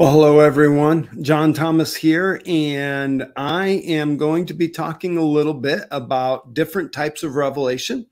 Well, hello, everyone. John Thomas here, and I am going to be talking a little bit about different types of revelation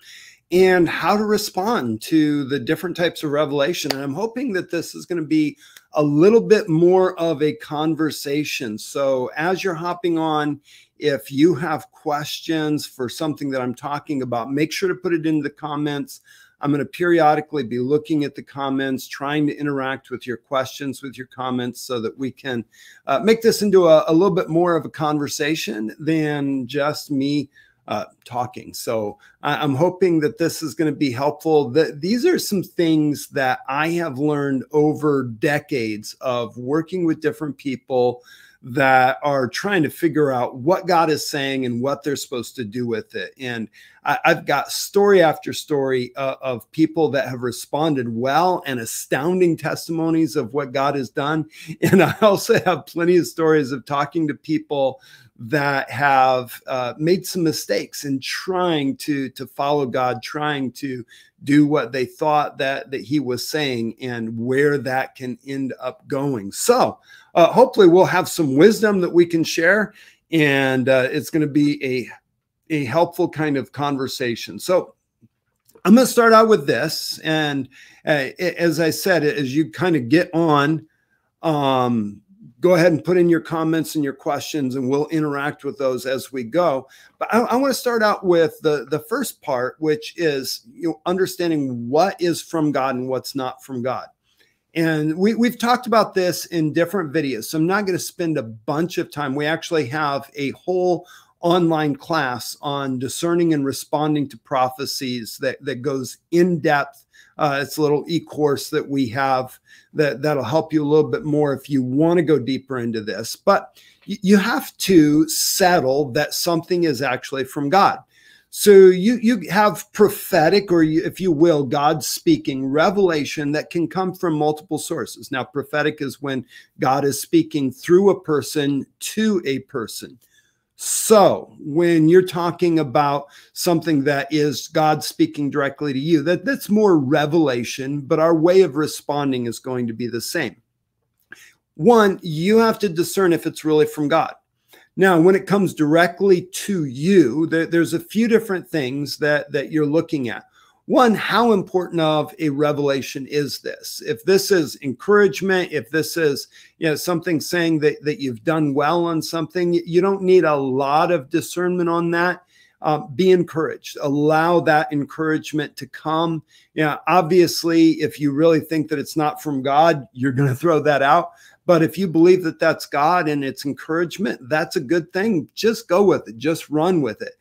and how to respond to the different types of revelation. And I'm hoping that this is going to be a little bit more of a conversation. So, as you're hopping on, if you have questions for something that I'm talking about, make sure to put it in the comments. I'm going to periodically be looking at the comments, trying to interact with your questions, with your comments, so that we can uh, make this into a, a, little bit more of a conversation than just me uh, talking. So I, am hoping that this is going to be helpful. That these are some things that I have learned over decades of working with different people that are trying to figure out what God is saying and what they're supposed to do with it. And I, have got story after story uh, of people that have responded well and astounding testimonies of what God has done. And I also have plenty of stories of talking to people that have uh, made some mistakes in trying to to follow God, trying to do what they thought that that He was saying, and where that can end up going. So, uh, hopefully, we'll have some wisdom that we can share, and uh, it's going to be a a helpful kind of conversation. So, I'm going to start out with this, and uh, as I said, as you kind of get on. Um, go ahead and put in your comments and your questions and we'll interact with those as we go but i, I want to start out with the the first part which is you know understanding what is from god and what's not from god and we, we've talked about this in different videos so i'm not going to spend a bunch of time we actually have a whole online class on discerning and responding to prophecies that, that goes in depth uh, it's a little e-course that we have that that'll help you a little bit more if you want to go deeper into this. But you have to settle that something is actually from God. So you you have prophetic, or you, if you will, God speaking revelation that can come from multiple sources. Now, prophetic is when God is speaking through a person to a person. So when you're talking about something that is God speaking directly to you, that, that's more revelation, but our way of responding is going to be the same. One, you have to discern if it's really from God. Now, when it comes directly to you, there, there's a few different things that, that you're looking at. One, how important of a revelation is this? If this is encouragement, if this is you know something saying that, that you've done well on something, you don't need a lot of discernment on that. Uh, be encouraged. Allow that encouragement to come. Yeah, obviously, if you really think that it's not from God, you're going to throw that out. But if you believe that that's God and it's encouragement, that's a good thing. Just go with it. Just run with it.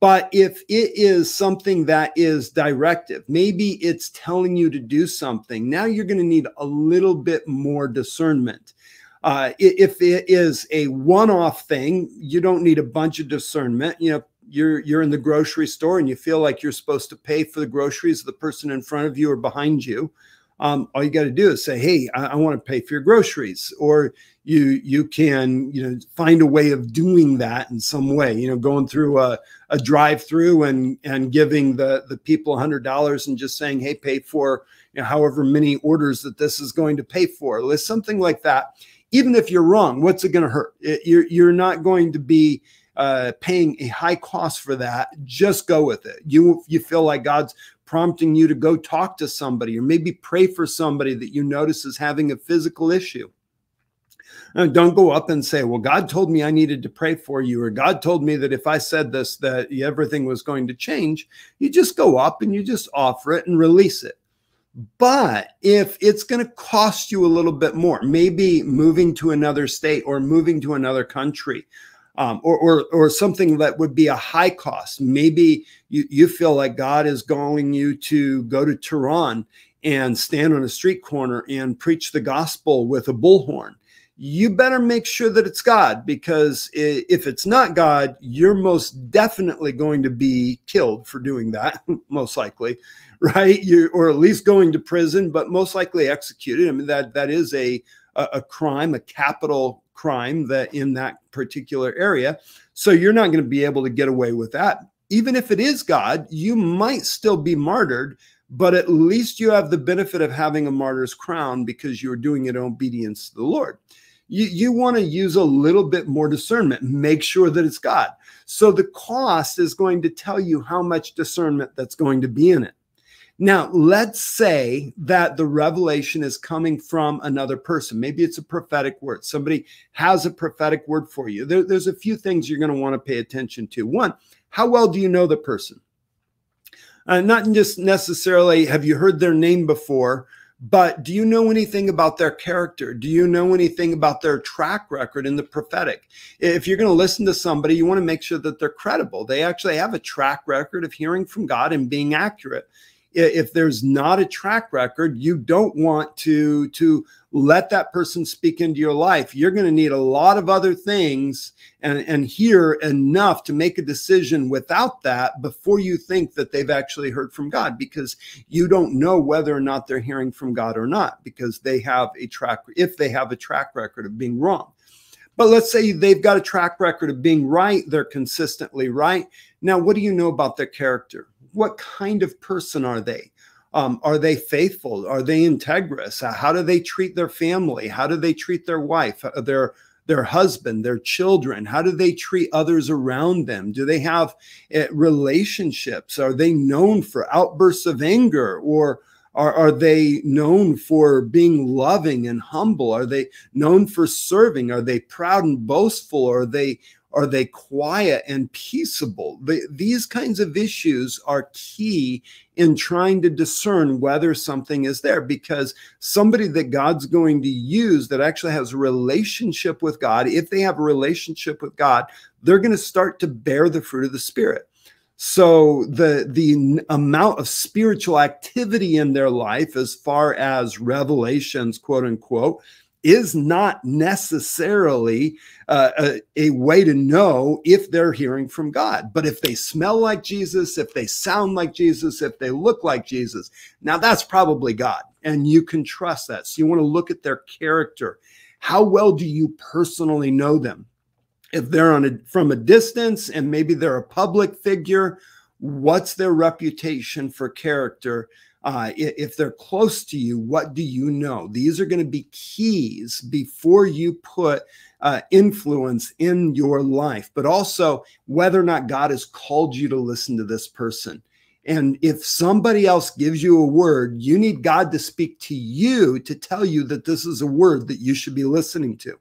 But if it is something that is directive, maybe it's telling you to do something, now you're going to need a little bit more discernment. Uh, if it is a one-off thing, you don't need a bunch of discernment. You know, you're you're in the grocery store and you feel like you're supposed to pay for the groceries of the person in front of you or behind you um, all you got to do is say, "Hey, I, I want to pay for your groceries," or you you can you know find a way of doing that in some way. You know, going through a, a drive-through and and giving the the people hundred dollars and just saying, "Hey, pay for you know, however many orders that this is going to pay for." It's something like that. Even if you're wrong, what's it going to hurt? It, you're you're not going to be uh, paying a high cost for that. Just go with it. You you feel like God's prompting you to go talk to somebody or maybe pray for somebody that you notice is having a physical issue. Now, don't go up and say, well, God told me I needed to pray for you, or God told me that if I said this, that everything was going to change. You just go up and you just offer it and release it. But if it's going to cost you a little bit more, maybe moving to another state or moving to another country, um, or, or, or something that would be a high cost. Maybe you, you feel like God is calling you to go to Tehran and stand on a street corner and preach the gospel with a bullhorn. You better make sure that it's God because if it's not God, you're most definitely going to be killed for doing that, most likely, right? You or at least going to prison, but most likely executed. I mean that that is a a, crime, a capital crime that in that particular area. So you're not going to be able to get away with that. Even if it is God, you might still be martyred, but at least you have the benefit of having a martyr's crown because you're doing it in obedience to the Lord. You, you want to use a little bit more discernment, make sure that it's God. So the cost is going to tell you how much discernment that's going to be in it. Now, let's say that the revelation is coming from another person. Maybe it's a prophetic word. Somebody has a prophetic word for you. There, there's a few things you're going to want to pay attention to. One, how well do you know the person? Uh, not just necessarily have you heard their name before, but do you know anything about their character? Do you know anything about their track record in the prophetic? If you're going to listen to somebody, you want to make sure that they're credible. They actually have a track record of hearing from God and being accurate if there's not a track record, you don't want to to let that person speak into your life. You're going to need a lot of other things and, and hear enough to make a decision without that before you think that they've actually heard from God because you don't know whether or not they're hearing from God or not because they have a track if they have a track record of being wrong. But let's say they've got a track record of being right, they're consistently right. Now, what do you know about their character? What kind of person are they? Um, are they faithful? Are they integrous? Uh, how do they treat their family? How do they treat their wife, uh, their their husband, their children? How do they treat others around them? Do they have uh, relationships? Are they known for outbursts of anger or are, are they known for being loving and humble? Are they known for serving? Are they proud and boastful? Are they are they quiet and peaceable? The, these kinds of issues are key in trying to discern whether something is there because somebody that God's going to use that actually has a relationship with God, if they have a relationship with God, they're going to start to bear the fruit of the Spirit. So the the amount of spiritual activity in their life, as far as revelations, quote unquote, is not necessarily uh, a, a, way to know if they're hearing from God. But if they smell like Jesus, if they sound like Jesus, if they look like Jesus, now that's probably God. And you can trust that. So you want to look at their character. How well do you personally know them? If they're on a, from a distance and maybe they're a public figure, what's their reputation for character? Uh, if they're close to you, what do you know? These are going to be keys before you put uh, influence in your life, but also whether or not God has called you to listen to this person. And if somebody else gives you a word, you need God to speak to you to tell you that this is a word that you should be listening to.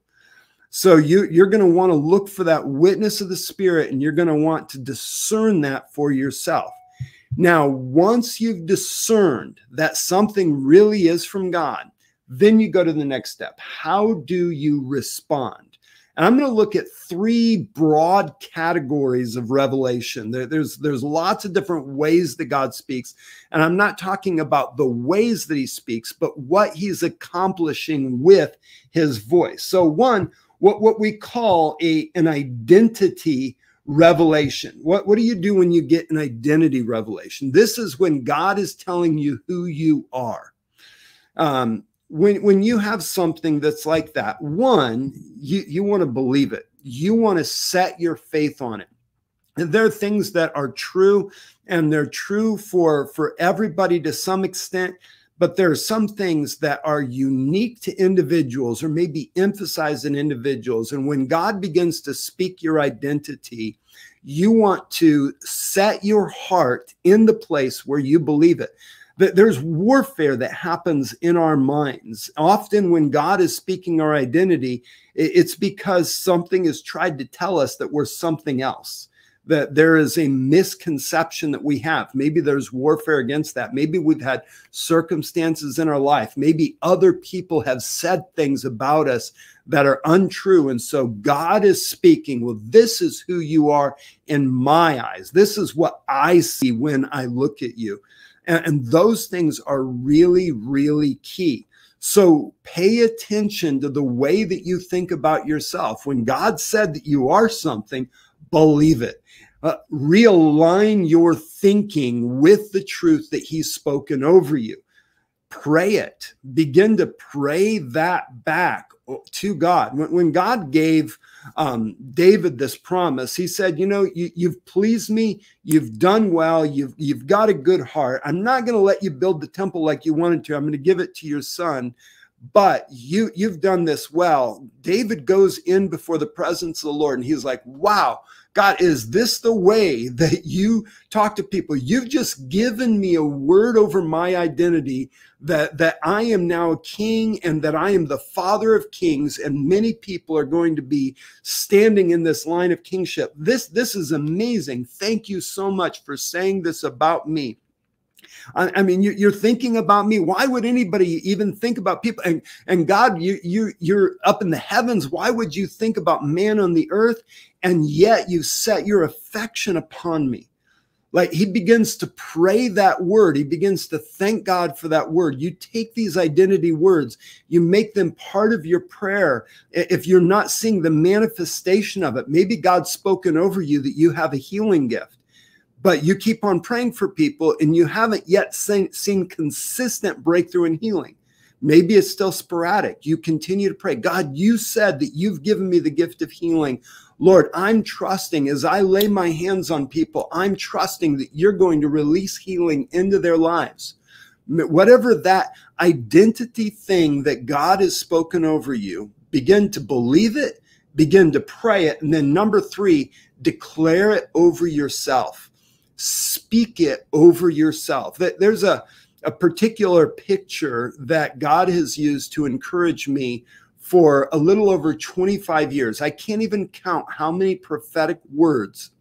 So you, you're going to want to look for that witness of the Spirit and you're going to want to discern that for yourself. Now, once you've discerned that something really is from God, then you go to the next step. How do you respond? And I'm going to look at three broad categories of revelation. There, there's, there's lots of different ways that God speaks. And I'm not talking about the ways that he speaks, but what he's accomplishing with his voice. So, one, what, what we call a, an identity revelation. What, what do you do when you get an identity revelation? This is when God is telling you who you are. Um, when, when you have something that's like that, one, you, you want to believe it. You want to set your faith on it. And there are things that are true and they're true for, for everybody to some extent but there are some things that are unique to individuals or maybe emphasized in individuals. And when God begins to speak your identity, you want to set your heart in the place where you believe it. That There's warfare that happens in our minds. Often, when God is speaking our identity, it's because something is tried to tell us that we're something else that there is a misconception that we have. Maybe there's warfare against that. Maybe we've had circumstances in our life. Maybe other people have said things about us that are untrue. And so God is speaking, well, this is who you are in my eyes. This is what I see when I look at you. And, and those things are really, really key. So pay attention to the way that you think about yourself. When God said that you are something, believe it. Uh, realign your thinking with the truth that he's spoken over you. pray it. Begin to pray that back to God. When, when God gave um, David this promise, he said, You know, you, you've pleased me. You've done well. You've, you've got a good heart. I'm not going to let you build the temple like you wanted to. I'm going to give it to your son but you you've done this well david goes in before the presence of the lord and he's like wow God, is this the way that you talk to people? You've just given me a word over my identity that, that I am now a king and that I am the father of kings, and many people are going to be standing in this line of kingship. This, this is amazing. Thank you so much for saying this about me. I, I mean, you, are thinking about me. Why would anybody even think about people? And and God, you you you're up in the heavens. Why would you think about man on the earth? And yet you set your affection upon me. Like he begins to pray that word. He begins to thank God for that word. You take these identity words, you make them part of your prayer. If you're not seeing the manifestation of it, maybe God's spoken over you that you have a healing gift but you keep on praying for people and you haven't yet seen, seen consistent breakthrough and healing. Maybe it's still sporadic. You continue to pray. God, you said that you've given me the gift of healing. Lord, I'm trusting as I lay my hands on people, I'm trusting that you're going to release healing into their lives. Whatever that identity thing that God has spoken over you, begin to believe it, begin to pray it. And then number three, declare it over yourself speak it over yourself. There's a, a particular picture that God has used to encourage me for a little over 25 years. I can't even count how many prophetic words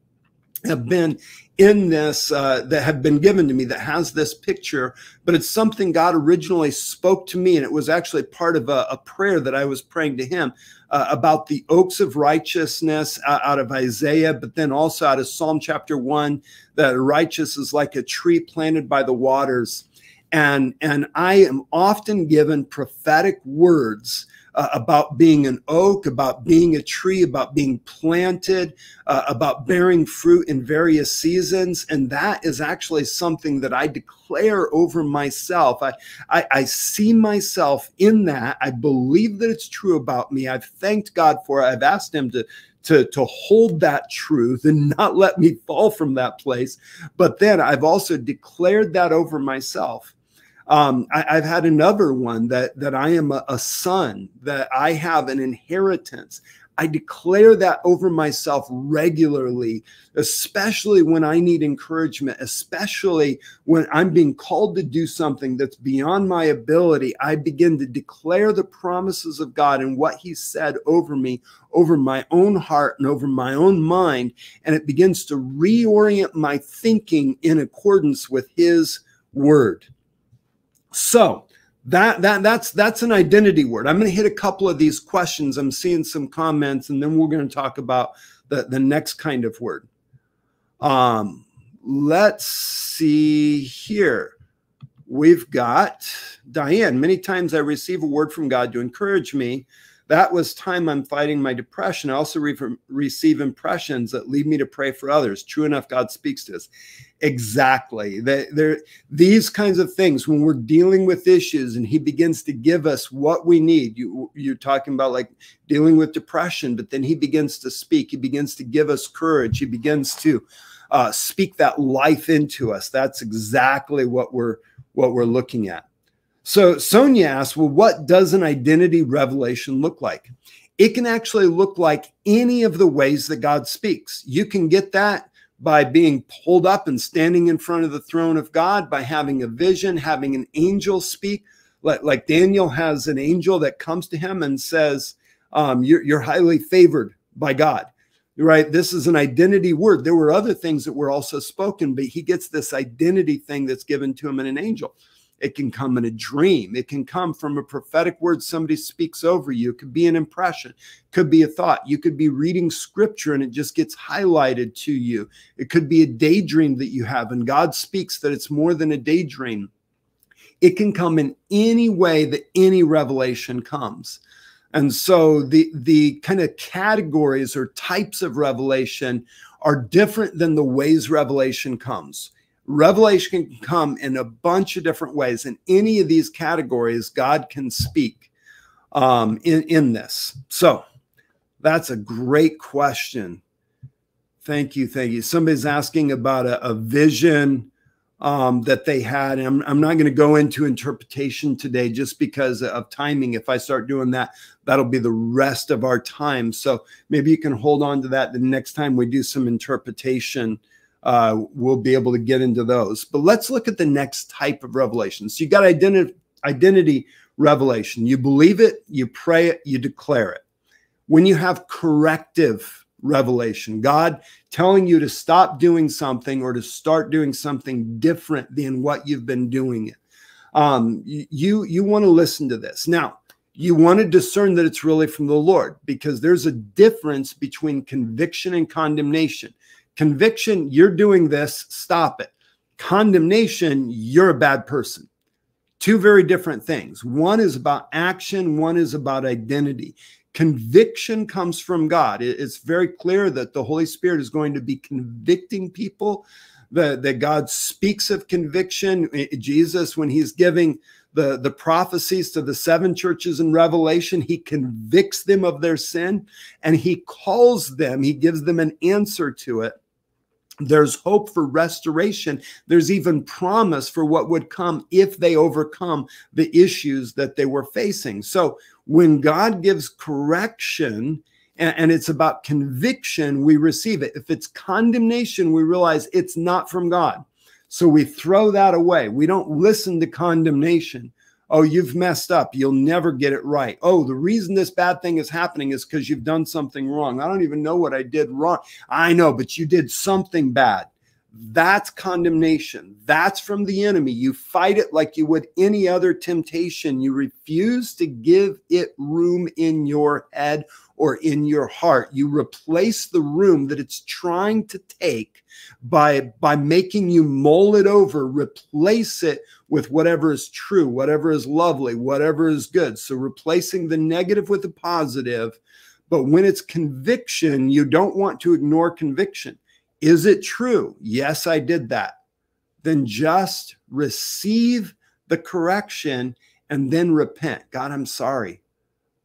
have been in this uh, that have been given to me that has this picture, but it's something God originally spoke to me, and it was actually part of a, a prayer that I was praying to Him uh, about the oaks of righteousness uh, out of Isaiah, but then also out of Psalm chapter one, that righteous is like a tree planted by the waters. And, and I am often given prophetic words uh, about being an oak, about being a tree, about being planted, uh, about bearing fruit in various seasons. And that is actually something that I declare over myself. I, I, I see myself in that. I believe that it's true about me. I've thanked God for it. I've asked Him to to, to hold that truth and not let me fall from that place. But then I've also declared that over myself. Um, I, have had another one that that I am a, a son, that I have an inheritance. I declare that over myself regularly, especially when I need encouragement, especially when I'm being called to do something that's beyond my ability. I begin to declare the promises of God and what He said over me, over my own heart and over my own mind. And it begins to reorient my thinking in accordance with His word. So that that that's that's an identity word. I'm going to hit a couple of these questions. I'm seeing some comments, and then we're going to talk about the the next kind of word. Um, let's see here. We've got Diane. Many times I receive a word from God to encourage me that was time I'm fighting my depression. I also re receive impressions that lead me to pray for others. True enough, God speaks to us. Exactly. There, these kinds of things when we're dealing with issues and He begins to give us what we need. You, you're talking about like dealing with depression, but then He begins to speak. He begins to give us courage. He begins to uh, speak that life into us. That's exactly what we're what we're looking at. So Sonia asks, well, what does an identity revelation look like? It can actually look like any of the ways that God speaks. You can get that by being pulled up and standing in front of the throne of God, by having a vision, having an angel speak. Like, like Daniel has an angel that comes to him and says, um, you're, you're highly favored by God right? This is an identity word. There were other things that were also spoken, but he gets this identity thing that's given to him in an angel. It can come in a dream. It can come from a prophetic word somebody speaks over you. It could be an impression, could be a thought. You could be reading scripture and it just gets highlighted to you. It could be a daydream that you have, and God speaks that it's more than a daydream. It can come in any way that any revelation comes. And so the the kind of categories or types of revelation are different than the ways revelation comes Revelation can come in a bunch of different ways. In any of these categories, God can speak um, in, in this. So that's a great question. Thank you. Thank you. Somebody's asking about a, a vision um, that they had. And I'm, I'm not going to go into interpretation today just because of timing. If I start doing that, that'll be the rest of our time. So maybe you can hold on to that the next time we do some interpretation. Uh, we'll be able to get into those. But let's look at the next type of revelation. So you got identity, identity revelation. You believe it, you pray it, you declare it. When you have corrective revelation. God telling you to stop doing something or to start doing something different than what you've been doing it. Um, you you want to listen to this. Now, you want to discern that it's really from the Lord because there's a difference between conviction and condemnation. Conviction, you're doing this, stop it. Condemnation, you're a bad person. Two very different things. One is about action, one is about identity. Conviction comes from God. It's very clear that the Holy Spirit is going to be convicting people, that, that God speaks of conviction. Jesus, when he's giving the, the prophecies to the seven churches in Revelation, he convicts them of their sin and he calls them, he gives them an answer to it. There's hope for restoration. There's even promise for what would come if they overcome the issues that they were facing. So when God gives correction, and, it's about conviction, we receive it. If it's condemnation, we realize it's not from God. So we throw that away. We don't listen to condemnation. Oh, you've messed up. You'll never get it right. Oh, the reason this bad thing is happening is because you've done something wrong. I don't even know what I did wrong. I know, but you did something bad. That's condemnation. That's from the enemy. You fight it like you would any other temptation. You refuse to give it room in your head or in your heart. You replace the room that it's trying to take by, by making you mull it over, replace it with whatever is true, whatever is lovely, whatever is good. So replacing the negative with the positive. But when it's conviction, you don't want to ignore conviction. Is it true? Yes, I did that. Then just receive the correction and then repent. God, I'm sorry.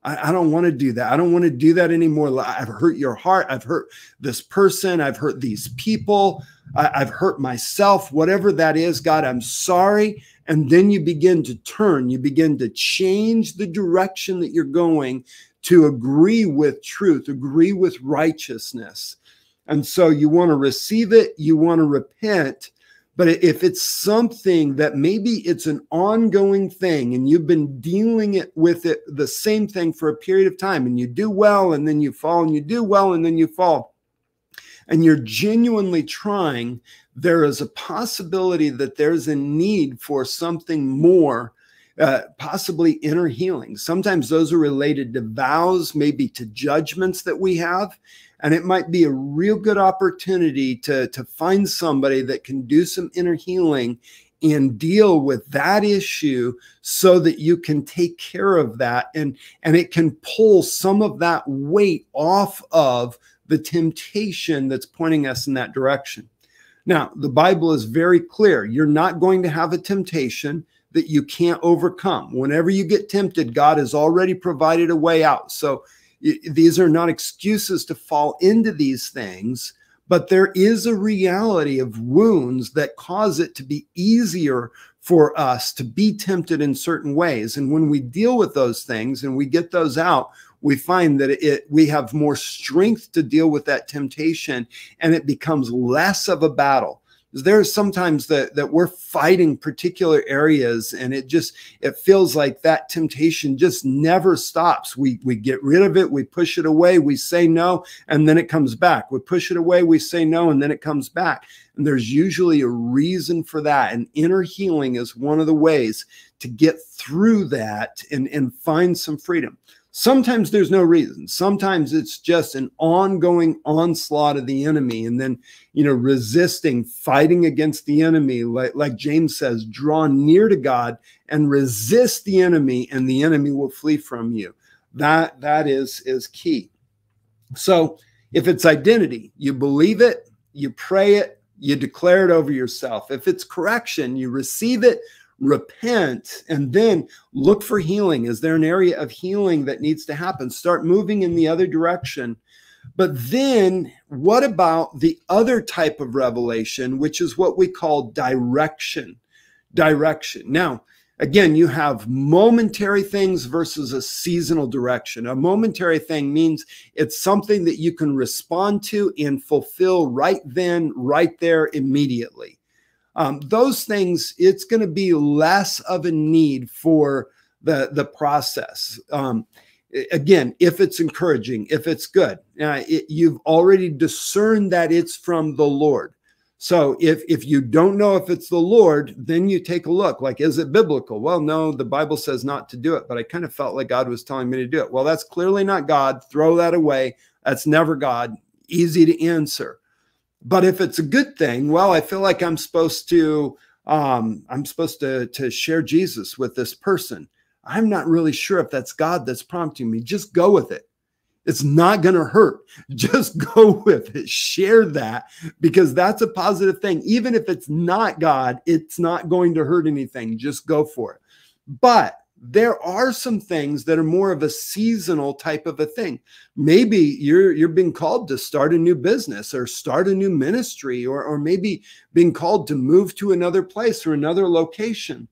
I, I don't want to do that. I don't want to do that anymore. I've hurt your heart. I've hurt this person. I've hurt these people. I, I've hurt myself. Whatever that is, God, I'm sorry. And then you begin to turn, you begin to change the direction that you're going to agree with truth, agree with righteousness. And so you want to receive it, you want to repent, but if it's something that maybe it's an ongoing thing and you've been dealing it with it the same thing for a period of time and you do well and then you fall and you do well and then you fall and you're genuinely trying, there is a possibility that there's a need for something more uh, possibly inner healing. Sometimes those are related to vows, maybe to judgments that we have. And it might be a real good opportunity to, to find somebody that can do some inner healing and deal with that issue so that you can take care of that and and it can pull some of that weight off of the temptation that's pointing us in that direction. Now, the Bible is very clear. You're not going to have a temptation that you can't overcome. Whenever you get tempted, God has already provided a way out. So these are not excuses to fall into these things, but there is a reality of wounds that cause it to be easier for us to be tempted in certain ways. And when we deal with those things and we get those out, we find that it we have more strength to deal with that temptation and it becomes less of a battle there's sometimes that that we're fighting particular areas and it just it feels like that temptation just never stops. We we get rid of it we push it away we say no and then it comes back. We push it away we say no and then it comes back. And there's usually a reason for that. And inner healing is one of the ways to get through that and and find some freedom Sometimes there's no reason. Sometimes it's just an ongoing onslaught of the enemy, and then you know resisting, fighting against the enemy, like like James says, draw near to God and resist the enemy, and the enemy will flee from you. That that is is key. So if it's identity, you believe it, you pray it, you declare it over yourself. If it's correction, you receive it, repent, and then look for healing. Is there an area of healing that needs to happen? Start moving in the other direction. But then, what about the other type of revelation, which is what we call direction? Direction. Now, Again, you have momentary things versus a seasonal direction. A momentary thing means it's something that you can respond to and fulfill right then, right there, immediately. Um, those things, it's going to be less of a need for the, the process. Um, again, if it's encouraging, if it's good, uh, it, you've already discerned that it's from the Lord. So if if you don't know if it's the Lord, then you take a look. Like, is it biblical? Well, no, the Bible says not to do it, but I kind of felt like God was telling me to do it. Well, that's clearly not God. Throw that away. That's never God. Easy to answer. But if it's a good thing, well, I feel like I'm supposed to um, I'm supposed to to share Jesus with this person. I'm not really sure if that's God that's prompting me. Just go with it. It's not going to hurt. Just go with it. Share that because that's a positive thing. Even if it's not God, it's not going to hurt anything. Just go for it. But there are some things that are more of a seasonal type of a thing. Maybe you're you're being called to start a new business or start a new ministry or or maybe being called to move to another place or another location.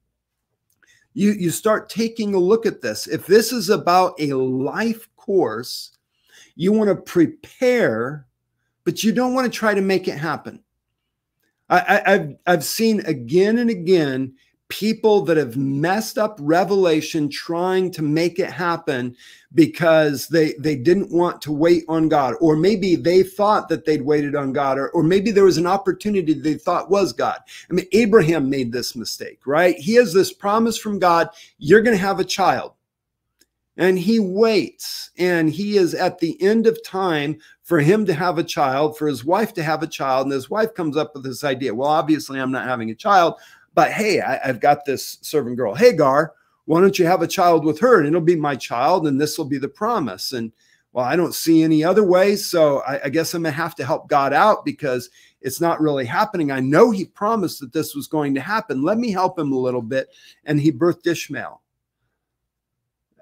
You you start taking a look at this. If this is about a life course, you want to prepare, but you don't want to try to make it happen. I, have I've seen again and again people that have messed up revelation trying to make it happen because they they didn't want to wait on God or maybe they thought that they'd waited on God or, or maybe there was an opportunity they thought was God. I mean Abraham made this mistake, right? He has this promise from God, you're going to have a child and he waits and he is at the end of time for him to have a child for his wife to have a child and his wife comes up with this idea well obviously i'm not having a child but hey I, have got this servant girl. Hagar why don't you have a child with her? And it'll be my child and this will be the promise. And well i don't see any other way so I, I guess i'm gonna have to help god out because it's not really happening. I know he promised that this was going to happen. Let me help him a little bit. And he birthed ishmael.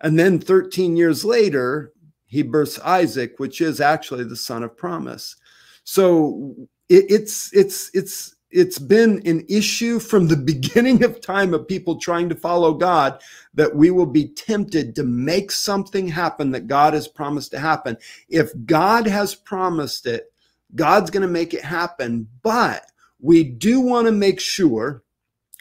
And then 13 years later, he births Isaac, which is actually the son of promise. So it, it's it's it's it's been an issue from the beginning of time of people trying to follow God that we will be tempted to make something happen that God has promised to happen. If God has promised it, God's going to make it happen. But we do want to make sure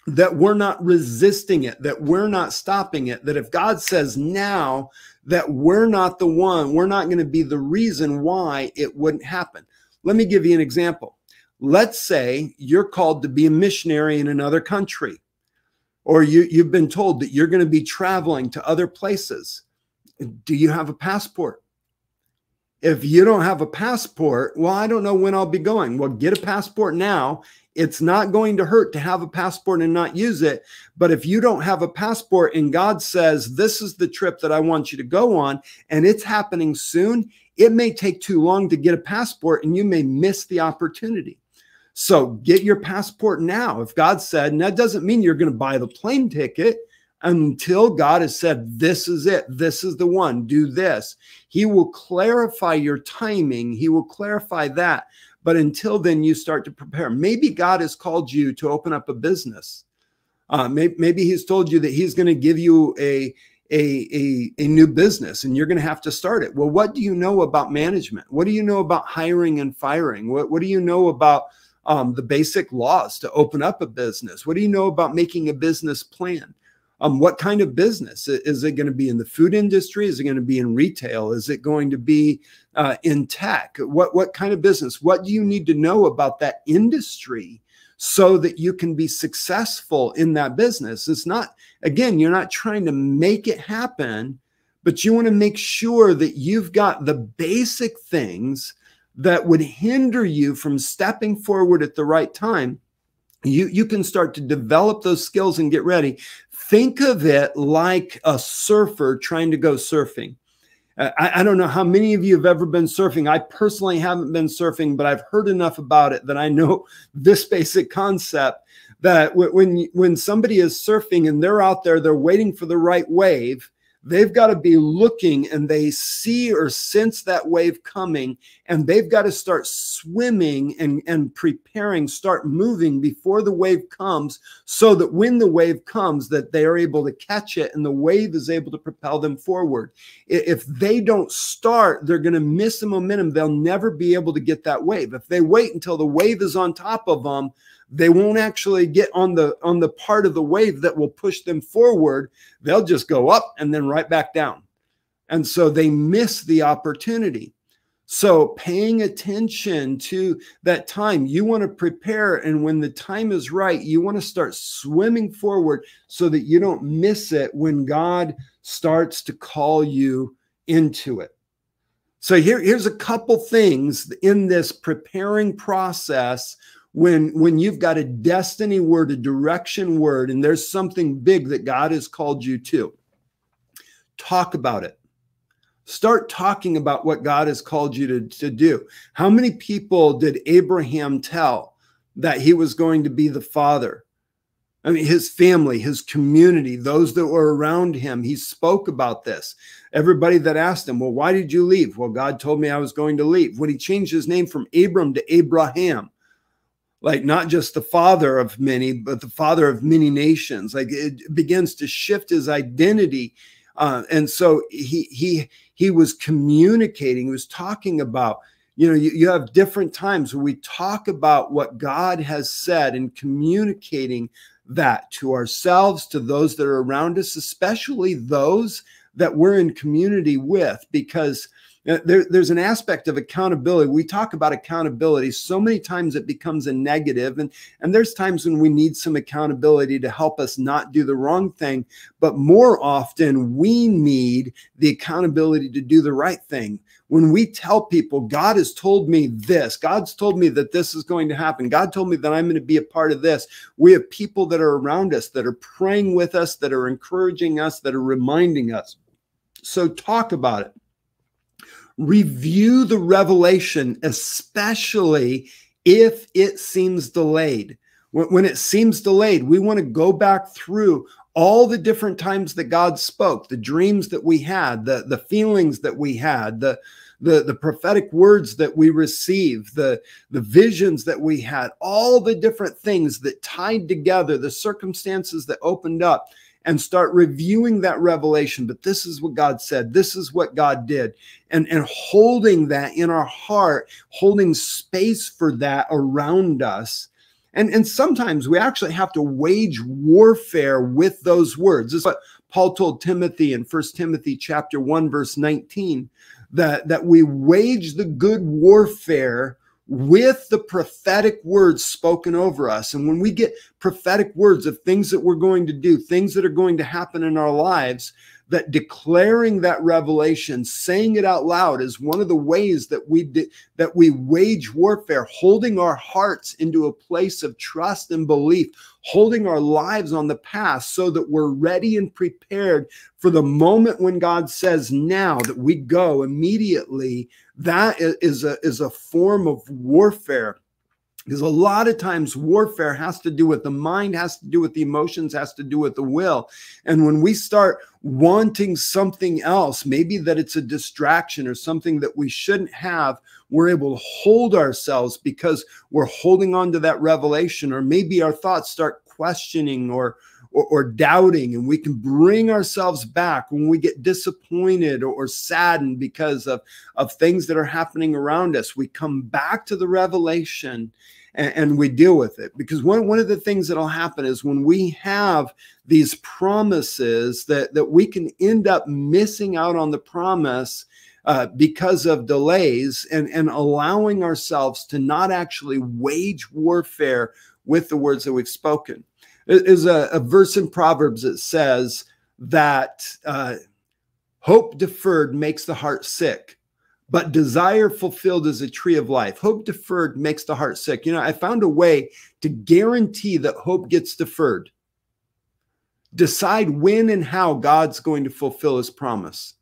that we're not resisting it, that we're not stopping it, that if God says now that we're not the one, we're not going to be the reason why it wouldn't happen. Let me give you an example. Let's say you're called to be a missionary in another country, or you, you've been told that you're going to be traveling to other places. Do you have a passport? If you don't have a passport, well, I don't know when I'll be going. Well, get a passport now it's not going to hurt to have a passport and not use it. But if you don't have a passport and God says, This is the trip that I want you to go on, and it's happening soon, it may take too long to get a passport and you may miss the opportunity. So get your passport now. If God said, and that doesn't mean you're going to buy the plane ticket until God has said, This is it. This is the one. Do this. He will clarify your timing. He will clarify that. But until then, you start to prepare. Maybe God has called you to open up a business. Uh, maybe, maybe He's told you that He's going to give you a, a, a, a new business and you're going to have to start it. Well, what do you know about management? What do you know about hiring and firing? What, what do you know about um, the basic laws to open up a business? What do you know about making a business plan? um, what kind of business? Is it going to be in the food industry? Is it going to be in retail? Is it going to be uh, in tech? What what kind of business? What do you need to know about that industry so that you can be successful in that business? It's not again you're not trying to make it happen but you want to make sure that you've got the basic things that would hinder you from stepping forward at the right time you you can start to develop those skills and get ready think of it like a surfer trying to go surfing uh, I, I, don't know how many of you have ever been surfing. I personally haven't been surfing, but I've heard enough about it that I know this basic concept that when when somebody is surfing and they're out there, they're waiting for the right wave They've got to be looking and they see or sense that wave coming, and they've got to start swimming and, and preparing, start moving before the wave comes, so that when the wave comes, that they are able to catch it and the wave is able to propel them forward. If they don't start, they're going to miss the momentum. They'll never be able to get that wave. If they wait until the wave is on top of them, they won't actually get on the on the part of the wave that will push them forward. They'll just go up and then right back down. And so they miss the opportunity. So paying attention to that time you want to prepare. And when the time is right you want to start swimming forward so that you don't miss it when god starts to call you into it. So here, here's a couple things in this preparing process when when you've got a destiny word a direction word and there's something big that god has called you to talk about it start talking about what god has called you to, to do how many people did abraham tell that he was going to be the father I mean, his family, his community, those that were around him, he spoke about this. Everybody that asked him, Well, why did you leave? Well, God told me I was going to leave. When he changed his name from Abram to Abraham, like not just the father of many, but the father of many nations. Like it begins to shift his identity. Uh, and so he he he was communicating, he was talking about, you know, you, you have different times where we talk about what God has said and communicating that to ourselves, to those that are around us, especially those that we're in community with, because Uh, there, there's an aspect of accountability. We talk about accountability so many times it becomes a negative, and and there's times when we need some accountability to help us not do the wrong thing. But more often, we need the accountability to do the right thing. When we tell people, God has told me this, God's told me that this is going to happen, God told me that I'm going to be a part of this. We have people that are around us that are praying with us, that are encouraging us, that are reminding us. So talk about it review the revelation, especially if it seems delayed. When it seems delayed, we want to go back through all the different times that God spoke, the dreams that we had, the, the feelings that we had, the, the, the prophetic words that we received, the, the visions that we had, all the different things that tied together, the circumstances that opened up and start reviewing that revelation. But this is what God said. This is what God did. And, and holding that in our heart, holding space for that around us. And, and sometimes we actually have to wage warfare with those words. This is what Paul told Timothy in First Timothy chapter 1, verse 19, that, that we wage the good warfare with the prophetic words spoken over us. And when we get prophetic words of things that we're going to do, things that are going to happen in our lives, that declaring that revelation, saying it out loud is one of the ways that we that we wage warfare, holding our hearts into a place of trust and belief, holding our lives on the path so that we're ready and prepared for the moment when God says now that we go immediately. That is a is a form of warfare because a lot of times warfare has to do with the mind, has to do with the emotions, has to do with the will. And when we start wanting something else, maybe that it's a distraction or something that we shouldn't have, we're able to hold ourselves because we're holding on to that revelation, or maybe our thoughts start questioning or or, or, doubting, and we can bring ourselves back when we get disappointed or, or saddened because of, of things that are happening around us. We come back to the revelation and, and we deal with it. Because one, one of the things that'll happen is when we have these promises that, that we can end up missing out on the promise uh, because of delays and, and allowing ourselves to not actually wage warfare with the words that we've spoken. There's a, a verse in Proverbs that says that uh, hope deferred makes the heart sick, but desire fulfilled is a tree of life. Hope deferred makes the heart sick. You know, I found a way to guarantee that hope gets deferred. Decide when and how God's going to fulfill his promise.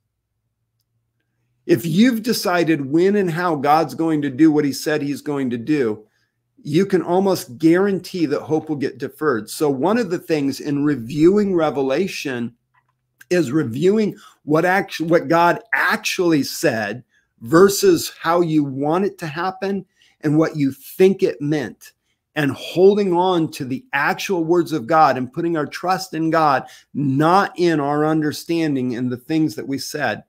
If you've decided when and how God's going to do what he said he's going to do, you can almost guarantee that hope will get deferred. So, one of the things in reviewing Revelation is reviewing what actually what God actually said versus how you want it to happen and what you think it meant and holding on to the actual words of God and putting our trust in God, not in our understanding and the things that we said.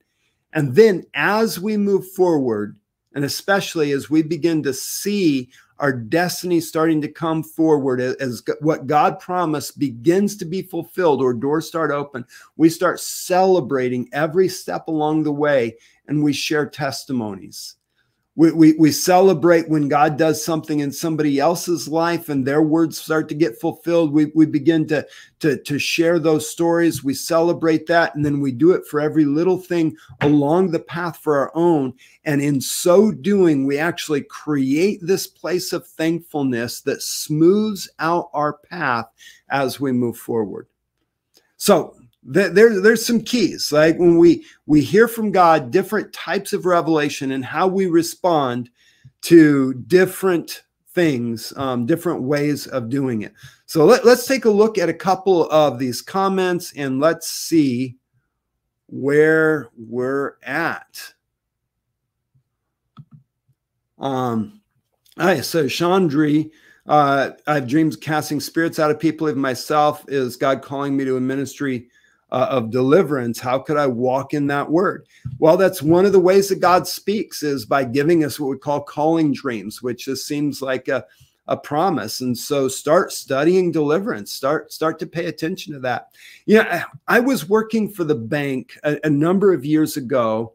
And then as we move forward, and especially as we begin to see our destiny starting to come forward as what God promised begins to be fulfilled or doors start open, we start celebrating every step along the way and we share testimonies we, we, we celebrate when God does something in somebody else's life and their words start to get fulfilled. We, we begin to, to, to share those stories. We celebrate that. And then we do it for every little thing along the path for our own. And in so doing, we actually create this place of thankfulness that smooths out our path as we move forward. So there, there's some keys. Like when we we hear from god different types of revelation and how we respond to different things um, different ways of doing it. So let, let's take a look at a couple of these comments and let's see where we're at. Um all right so chandri uh, I have dreams casting spirits out of people, even myself. Is God calling me to a ministry uh, of deliverance how could i walk in that word? Well that's one of the ways that god speaks is by giving us what we call calling dreams which just seems like a, a promise. And so start studying deliverance. Start start to pay attention to that. Yeah i was working for the bank a, a number of years ago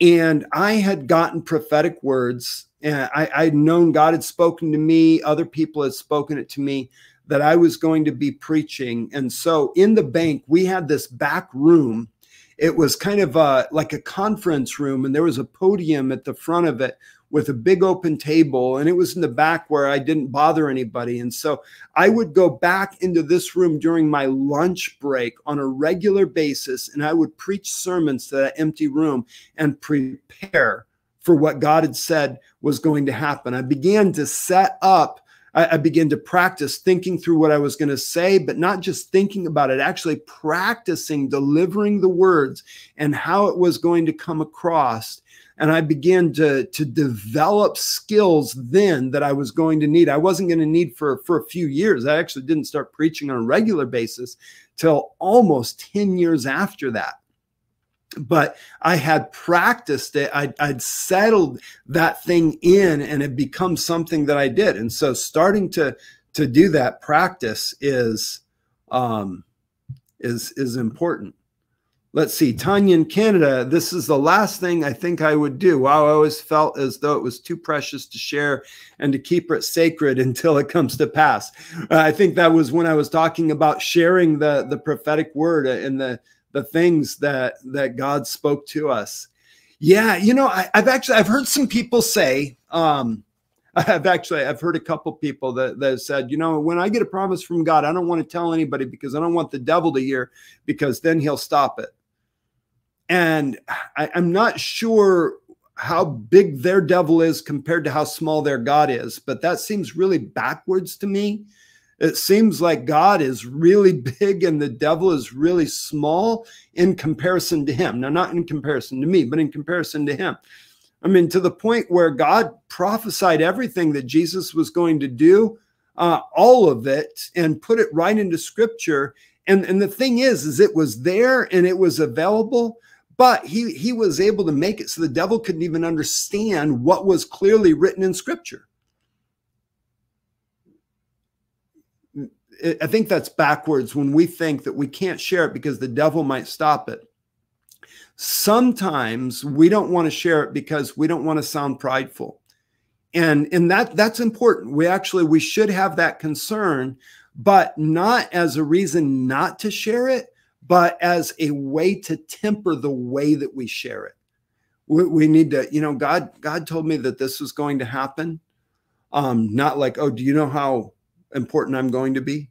and i had gotten prophetic words. And I, i'd known god had spoken to me other people had spoken it to me that I was going to be preaching. And so in the bank, we had this back room. It was kind of uh, like a conference room, and there was a podium at the front of it with a big open table. And it was in the back where I didn't bother anybody. And so I would go back into this room during my lunch break on a regular basis, and I would preach sermons to that empty room and prepare for what God had said was going to happen. I began to set up I, I began to practice thinking through what I was going to say, but not just thinking about it, actually practicing delivering the words and how it was going to come across and I began to to develop skills then that I was going to need. I wasn't going to need for for a few years. I actually didn't start preaching on a regular basis till almost 10 years after that but I had practiced it. I'd, I'd, settled that thing in and it become something that I did. And so starting to, to do that practice is, um, is, is important. Let's see, Tanya in Canada, this is the last thing I think I would do. Wow, I always felt as though it was too precious to share and to keep it sacred until it comes to pass. Uh, I think that was when I was talking about sharing the, the prophetic word and the, the things that that God spoke to us. Yeah, you know, I, have actually I've heard some people say, um, I've actually I've heard a couple people that that said, you know, when I get a promise from God, I don't want to tell anybody because I don't want the devil to hear because then he'll stop it. And I, I'm not sure how big their devil is compared to how small their God is, but that seems really backwards to me it seems like God is really big and the devil is really small in comparison to him. Now, not in comparison to me, but in comparison to him. I mean, to the point where God prophesied everything that Jesus was going to do, uh, all of it, and put it right into scripture. And, and the thing is, is it was there and it was available, but he, he was able to make it so the devil couldn't even understand what was clearly written in scripture. I think that's backwards when we think that we can't share it because the devil might stop it. Sometimes we don't want to share it because we don't want to sound prideful. And, and that that's important. We actually we should have that concern, but not as a reason not to share it, but as a way to temper the way that we share it. We, we need to, you know, God God told me that this was going to happen. Um, not like, oh, do you know how important I'm going to be.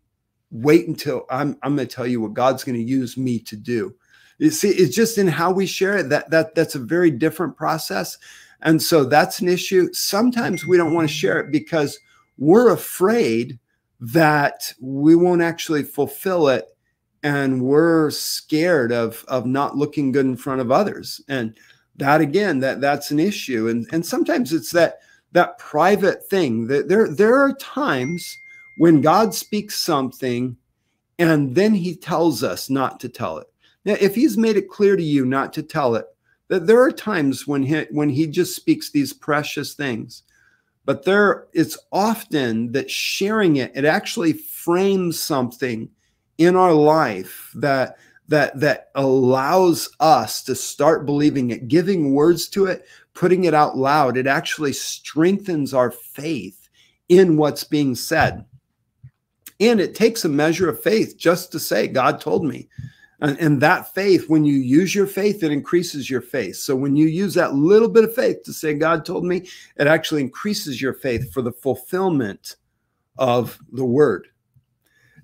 Wait until I'm, I'm going to tell you what God's going to use me to do. You see, it's just in how we share it that that that's a very different process. And so that's an issue. Sometimes we don't want to share it because we're afraid that we won't actually fulfill it and we're scared of of not looking good in front of others. And that again, that that's an issue. And and sometimes it's that that private thing that there there are times when God speaks something and then he tells us not to tell it. Now, if he's made it clear to you not to tell it, that there are times when he when he just speaks these precious things. But there it's often that sharing it, it actually frames something in our life that that that allows us to start believing it, giving words to it, putting it out loud. It actually strengthens our faith in what's being said. And it takes a measure of faith just to say, God told me. And, and, that faith, when you use your faith, it increases your faith. So when you use that little bit of faith to say, God told me, it actually increases your faith for the fulfillment of the word.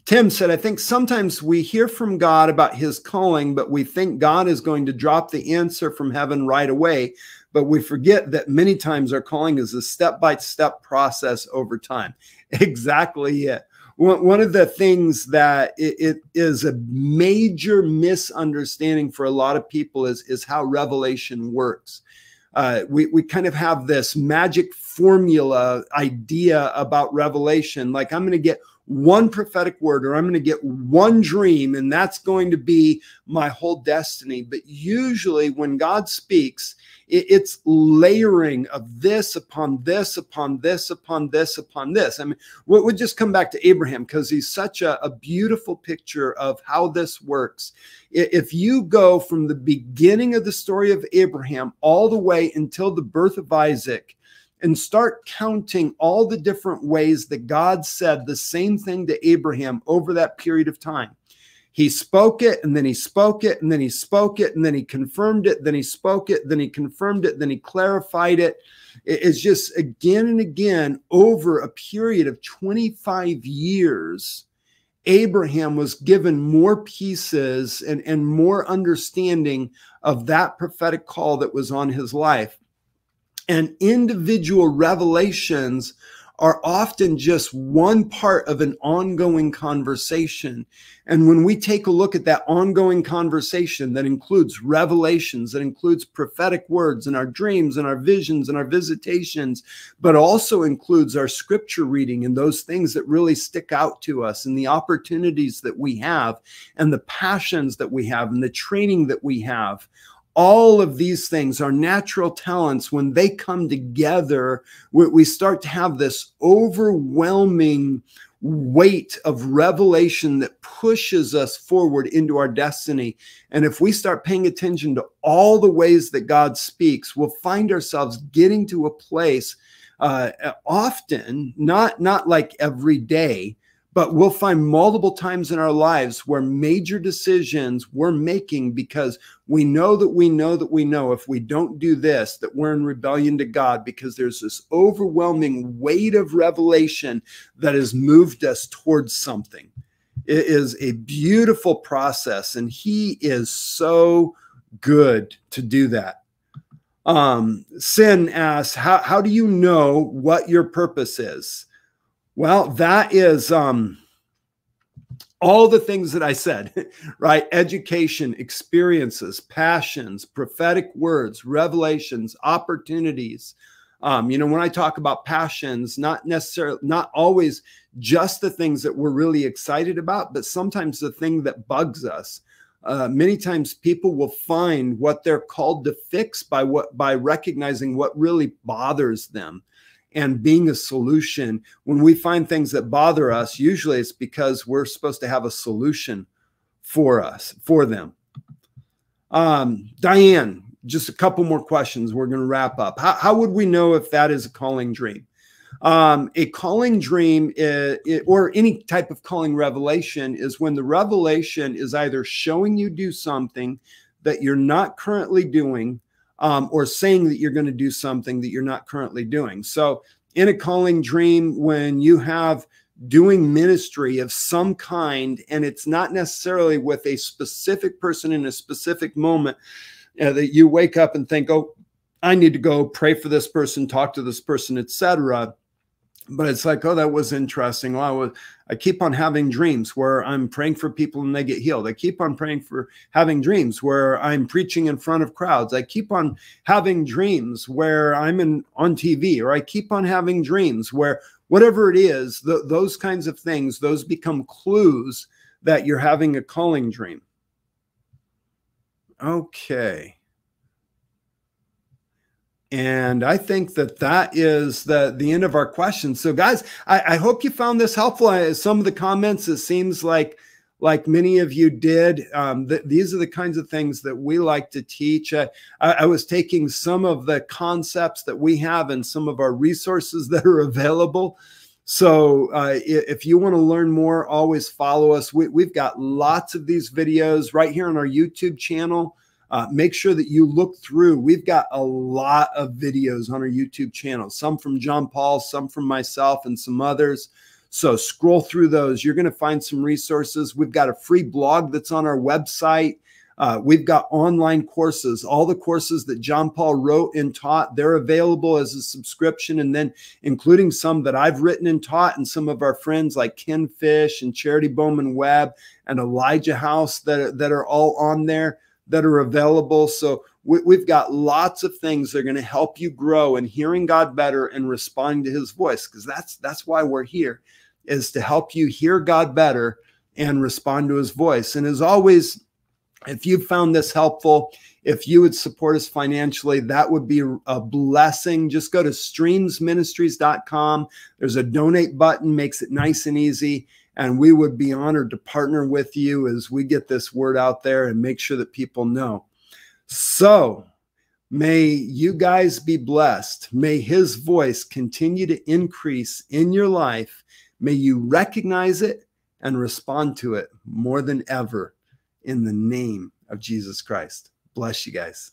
Tim said, I think sometimes we hear from God about his calling, but we think God is going to drop the answer from heaven right away. But we forget that many times our calling is a step by step process over time. Exactly it one of the things that it, it is a major misunderstanding for a lot of people is, is how revelation works. Uh, we, we kind of have this magic formula idea about revelation. Like, I'm going to get one prophetic word or I'm going to get one dream, and that's going to be my whole destiny. But usually, when God speaks, it's layering of this upon this upon this upon this upon this. I mean, we would just come back to Abraham because he's such a, a beautiful picture of how this works. If you go from the beginning of the story of Abraham all the way until the birth of Isaac, and start counting all the different ways that God said the same thing to Abraham over that period of time. He spoke it and then he spoke it and then he spoke it and then he confirmed it, then he spoke it, then he confirmed it, then he clarified it. It's just again and again over a period of 25 years. Abraham was given more pieces and, and more understanding of that prophetic call that was on his life. And individual revelations are often just one part of an ongoing conversation. And when we take a look at that ongoing conversation that includes revelations, that includes prophetic words and our dreams and our visions and our visitations, but also includes our scripture reading and those things that really stick out to us and the opportunities that we have and the passions that we have and the training that we have all of these things, our natural talents, when they come together, we, start to have this overwhelming weight of revelation that pushes us forward into our destiny. And if we start paying attention to all the ways that God speaks, we'll find ourselves getting to a place uh, often, not not like every day, but we'll find multiple times in our lives where major decisions we're making because we know that we know that we know if we don't do this that we're in rebellion to god because there's this overwhelming weight of revelation that has moved us towards something. It is a beautiful process and he is so good to do that. Um sin asks how, how do you know what your purpose is well, that is um, all the things that I said, right? Education, experiences, passions, prophetic words, revelations, opportunities. Um, you know, when I talk about passions, not necessarily, not always just the things that we're really excited about, but sometimes the thing that bugs us. Uh, many times people will find what they're called to fix by what by recognizing what really bothers them and being a solution. When we find things that bother us, usually it's because we're supposed to have a solution for us, for them. Um, Diane, just a couple more questions. We're going to wrap up. How, how, would we know if that is a calling dream? Um, a calling dream is, or any type of calling revelation is when the revelation is either showing you do something that you're not currently doing um, or saying that you're going to do something that you're not currently doing. So, in a calling dream, when you have doing ministry of some kind, and it's not necessarily with a specific person in a specific moment uh, that you wake up and think, oh, I need to go pray for this person, talk to this person, etc but it's like, oh, that was interesting. Well, I, was, I keep on having dreams where I'm praying for people and they get healed. I keep on praying for having dreams where I'm preaching in front of crowds. I keep on having dreams where I'm in on TV, or I keep on having dreams where whatever it is, those kinds of things, those become clues that you're having a calling dream. Okay. And I think that that is the, the end of our questions. So, guys, I, I hope you found this helpful. I, some of the comments, it seems like like many of you did. Um, th these are the kinds of things that we like to teach. I, I, was taking some of the concepts that we have and some of our resources that are available. So uh, if you want to learn more, always follow us. We, we've got lots of these videos right here on our YouTube channel. Uh, make sure that you look through. We've got a lot of videos on our YouTube channel, some from John Paul, some from myself, and some others. So scroll through those. You're going to find some resources. We've got a free blog that's on our website. Uh, we've got online courses. All the courses that John Paul wrote and taught, they're available as a subscription, and then including some that I've written and taught, and some of our friends like Ken Fish and Charity Bowman Webb and Elijah House that, that are all on there that are available. So we, have got lots of things that are going to help you grow and hearing God better and responding to His voice, because that's that's why we're here, is to help you hear God better and respond to His voice. And as always, if you found this helpful, if you would support us financially, that would be a blessing. Just go to streamsministries.com. There's a donate button, makes it nice and easy. And we would be honored to partner with you as we get this word out there and make sure that people know. So, may you guys be blessed. May his voice continue to increase in your life. May you recognize it and respond to it more than ever in the name of Jesus Christ. Bless you guys.